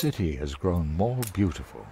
city has grown more beautiful.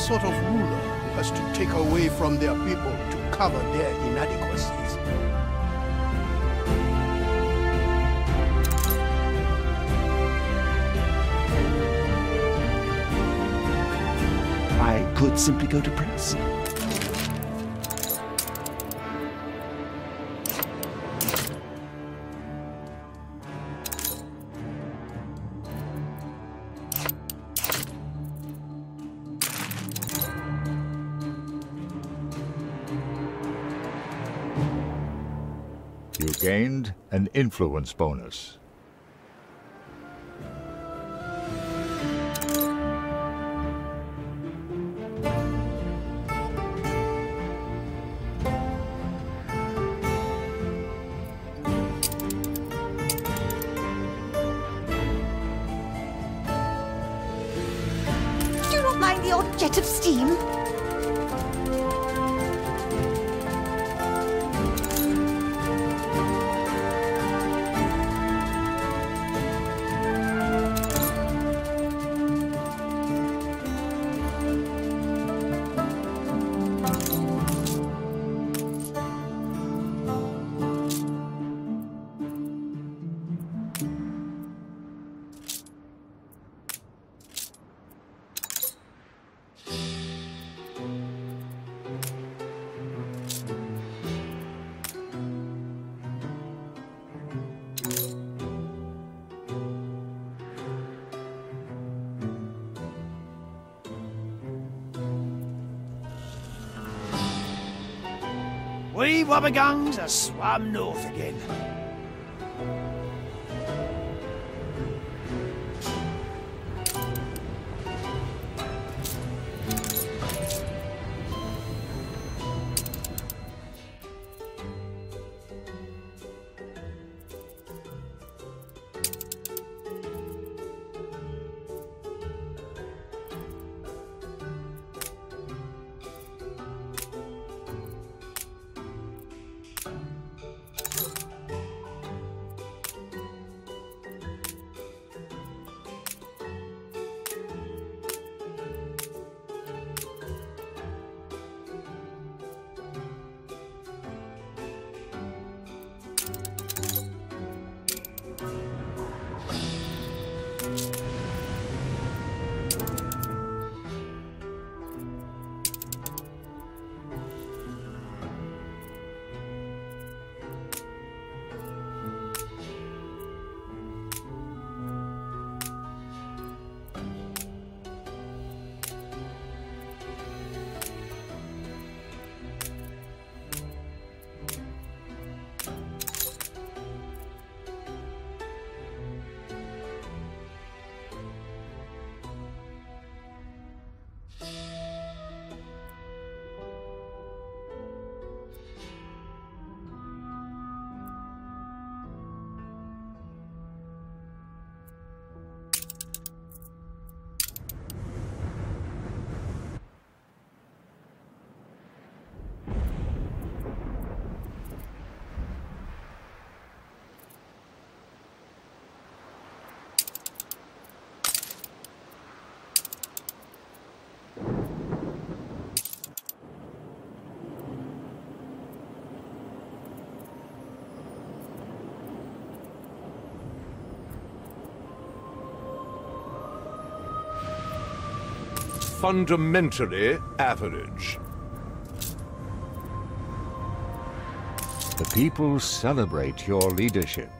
Sort of ruler who has to take away from their people to cover their inadequacies. I could simply go to press. Gained an influence bonus. We Wobbegungs are swam north again. Fundamentally average. The people celebrate your leadership.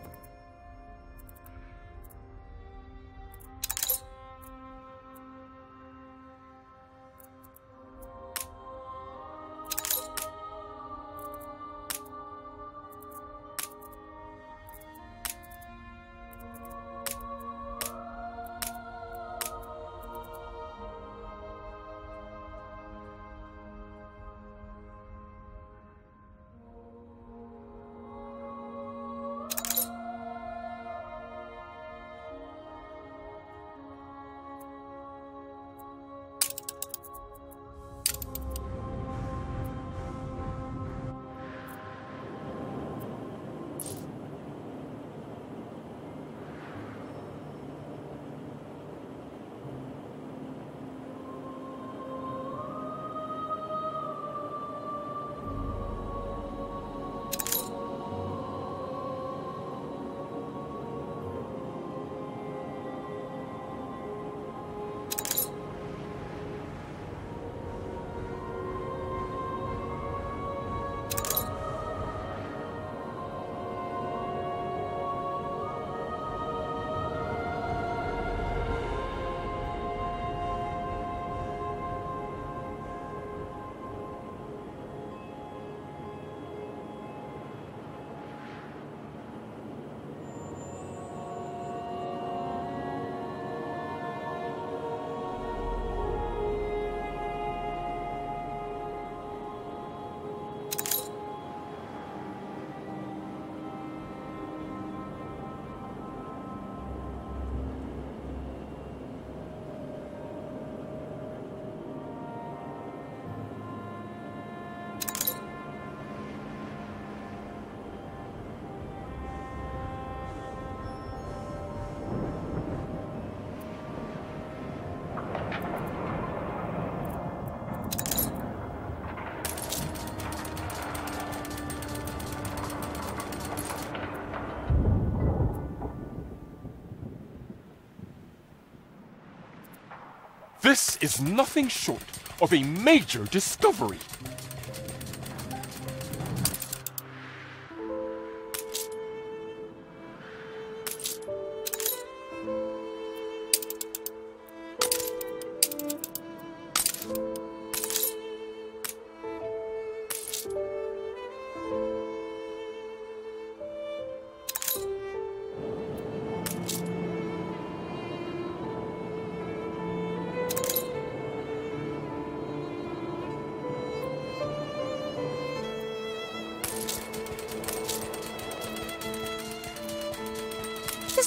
This is nothing short of a major discovery.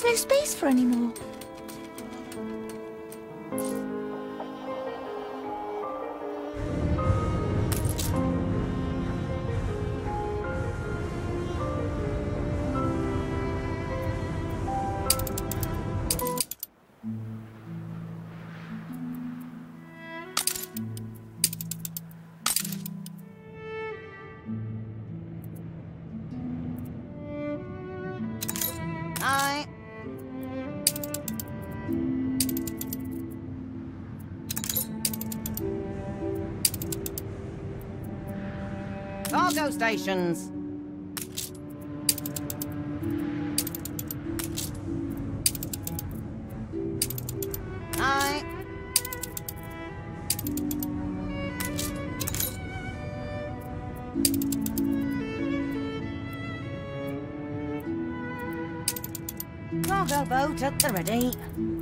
No space for any Cargo stations. I. Cargo boat at the ready.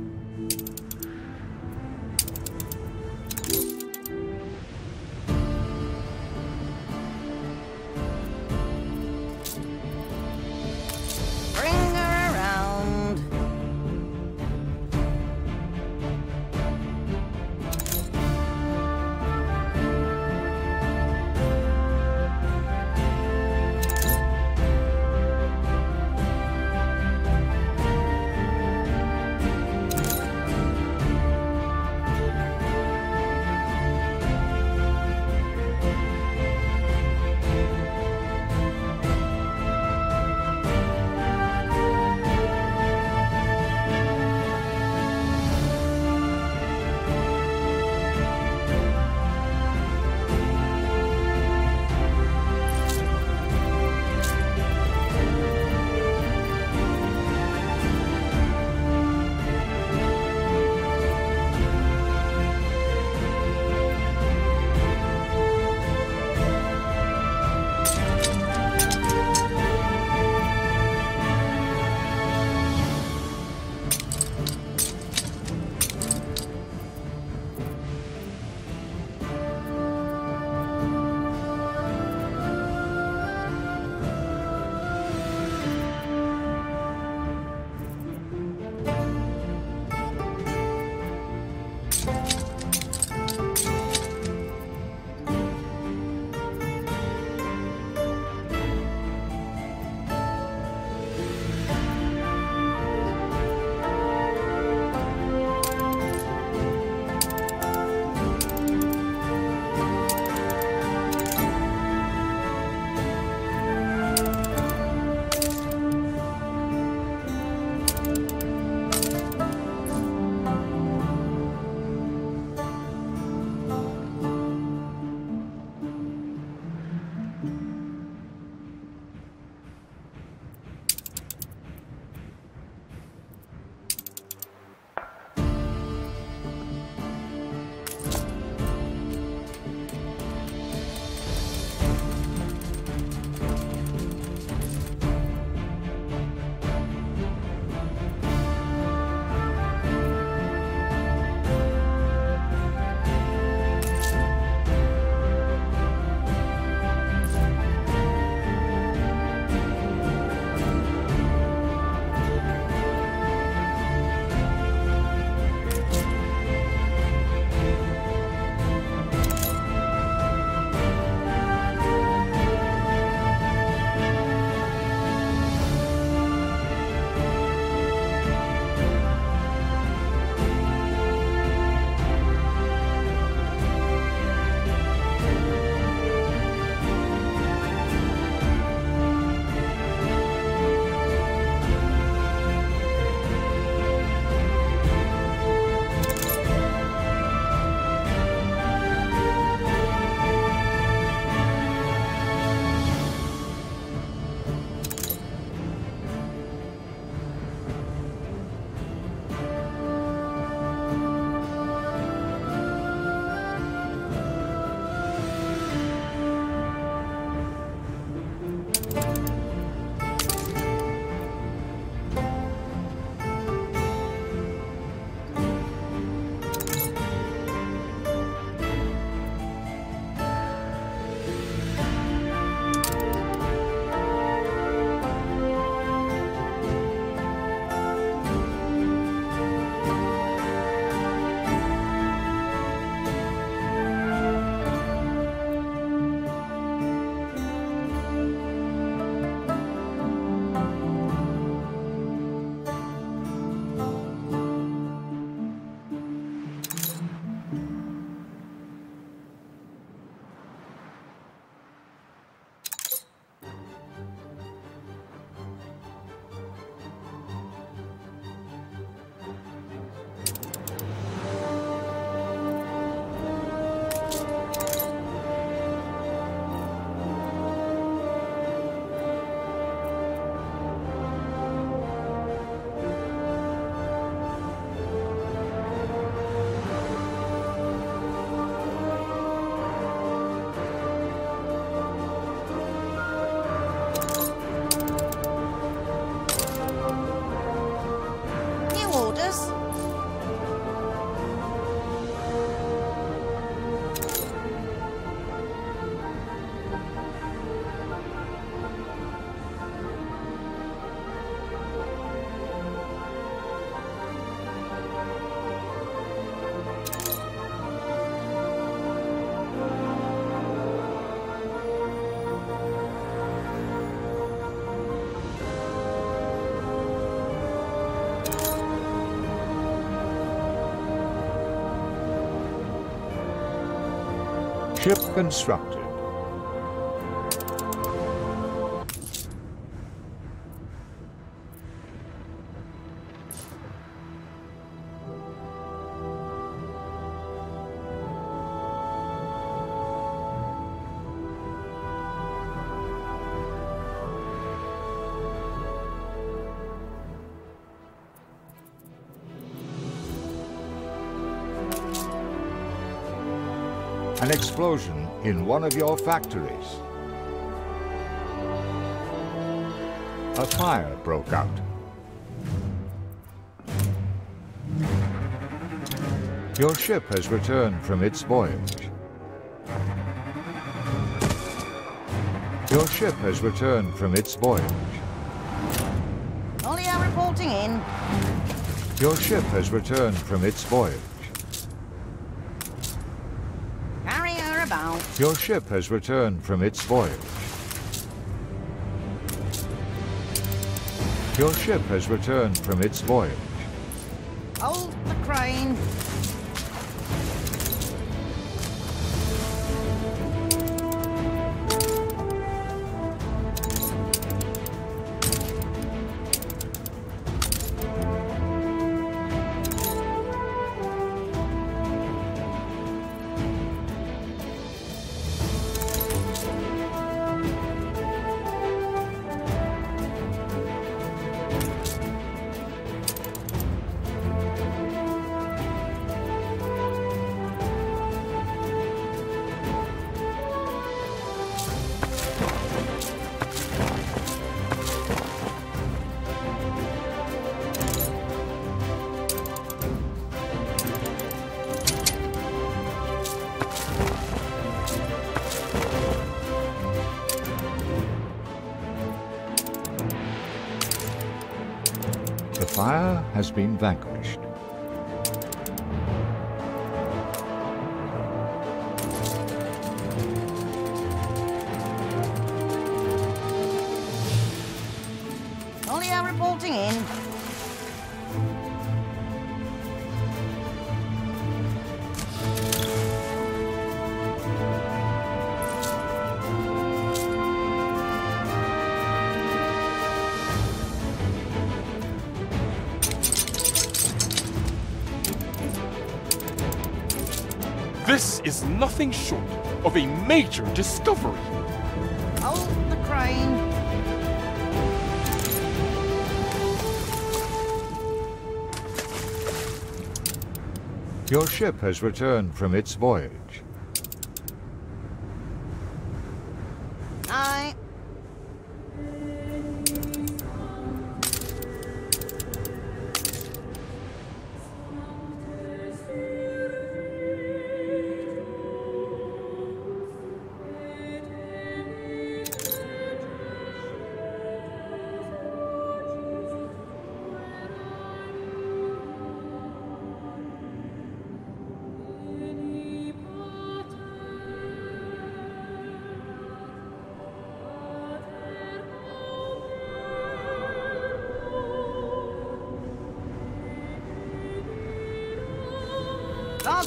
Ship constructed. explosion in one of your factories. A fire broke out. Your ship has returned from its voyage. Your ship has returned from its voyage. Only I'm reporting in. Your ship has returned from its voyage. Your ship has returned from its voyage. Your ship has returned from its voyage. has been vacuumed. is nothing short of a major discovery. Hold the crane. Your ship has returned from its voyage.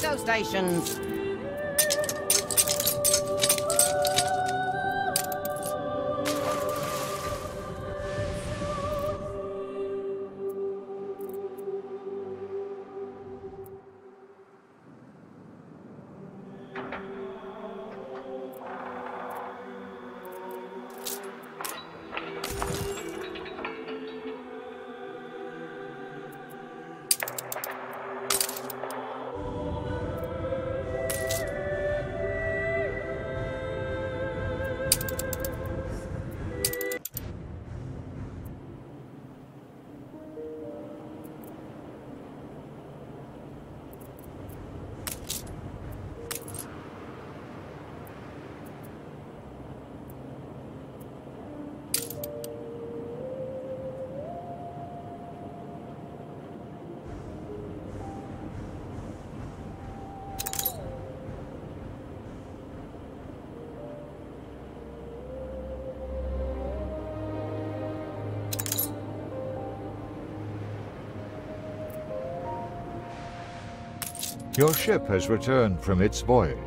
cargo stations. Your ship has returned from its voyage.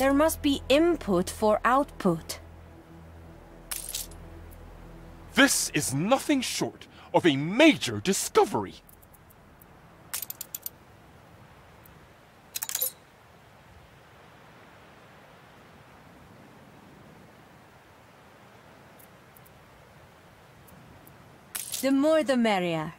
There must be input for output. This is nothing short of a major discovery. The more the merrier.